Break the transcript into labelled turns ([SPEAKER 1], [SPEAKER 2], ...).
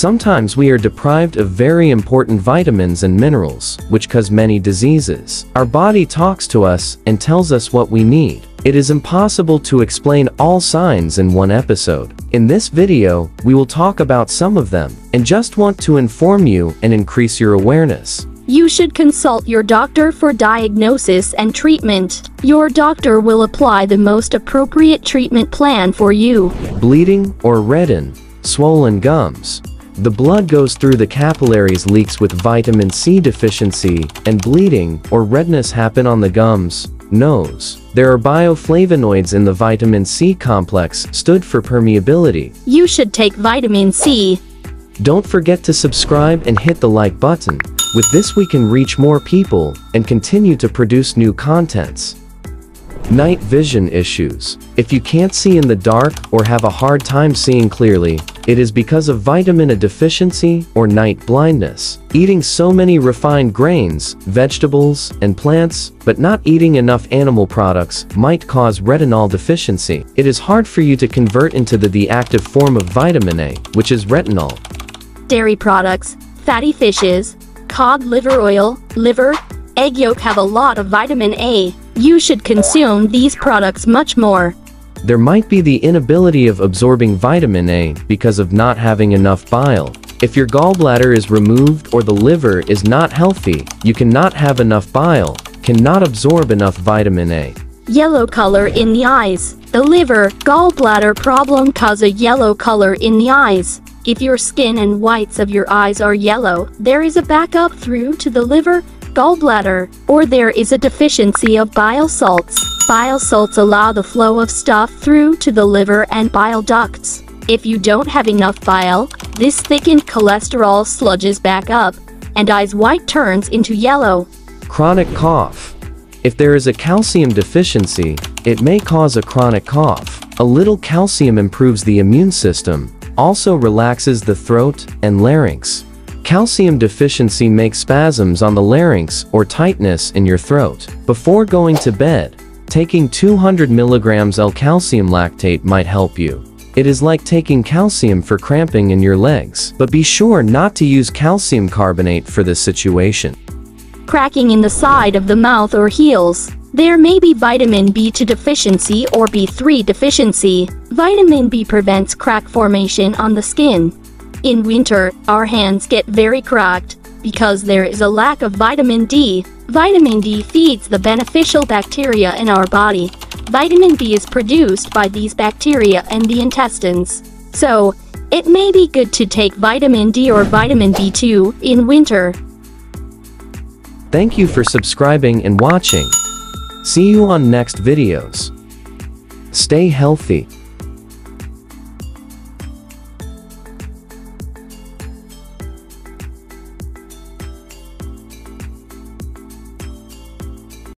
[SPEAKER 1] Sometimes we are deprived of very important vitamins and minerals, which cause many diseases. Our body talks to us and tells us what we need. It is impossible to explain all signs in one episode. In this video, we will talk about some of them, and just want to inform you and increase your awareness.
[SPEAKER 2] You should consult your doctor for diagnosis and treatment. Your doctor will apply the most appropriate treatment plan for you.
[SPEAKER 1] Bleeding or redden, swollen gums. The blood goes through the capillaries leaks with vitamin C deficiency, and bleeding or redness happen on the gums, nose. There are bioflavonoids in the vitamin C complex, stood for permeability.
[SPEAKER 2] You should take vitamin C.
[SPEAKER 1] Don't forget to subscribe and hit the like button. With this we can reach more people and continue to produce new contents. Night vision issues. If you can't see in the dark or have a hard time seeing clearly, it is because of vitamin A deficiency or night blindness. Eating so many refined grains, vegetables, and plants, but not eating enough animal products might cause retinol deficiency. It is hard for you to convert into the, the active form of vitamin A, which is retinol.
[SPEAKER 2] Dairy products, fatty fishes, cod liver oil, liver, egg yolk have a lot of vitamin A. You should consume these products much more.
[SPEAKER 1] There might be the inability of absorbing vitamin A because of not having enough bile. If your gallbladder is removed or the liver is not healthy, you cannot have enough bile, cannot absorb enough vitamin A.
[SPEAKER 2] Yellow color in the eyes. The liver, gallbladder problem cause a yellow color in the eyes. If your skin and whites of your eyes are yellow, there is a backup through to the liver, gallbladder, or there is a deficiency of bile salts. Bile salts allow the flow of stuff through to the liver and bile ducts. If you don't have enough bile, this thickened cholesterol sludges back up, and eyes white turns into yellow.
[SPEAKER 1] Chronic cough. If there is a calcium deficiency, it may cause a chronic cough. A little calcium improves the immune system, also relaxes the throat and larynx. Calcium deficiency makes spasms on the larynx or tightness in your throat. Before going to bed, taking 200 milligrams L-calcium lactate might help you. It is like taking calcium for cramping in your legs, but be sure not to use calcium carbonate for this situation.
[SPEAKER 2] Cracking in the side of the mouth or heels. There may be vitamin B2 deficiency or B3 deficiency. Vitamin B prevents crack formation on the skin. In winter, our hands get very cracked because there is a lack of vitamin D. Vitamin D feeds the beneficial bacteria in our body. Vitamin B is produced by these bacteria in the intestines. So, it may be good to take vitamin D or vitamin B2 in winter.
[SPEAKER 1] Thank you for subscribing and watching. See you on next videos. Stay healthy.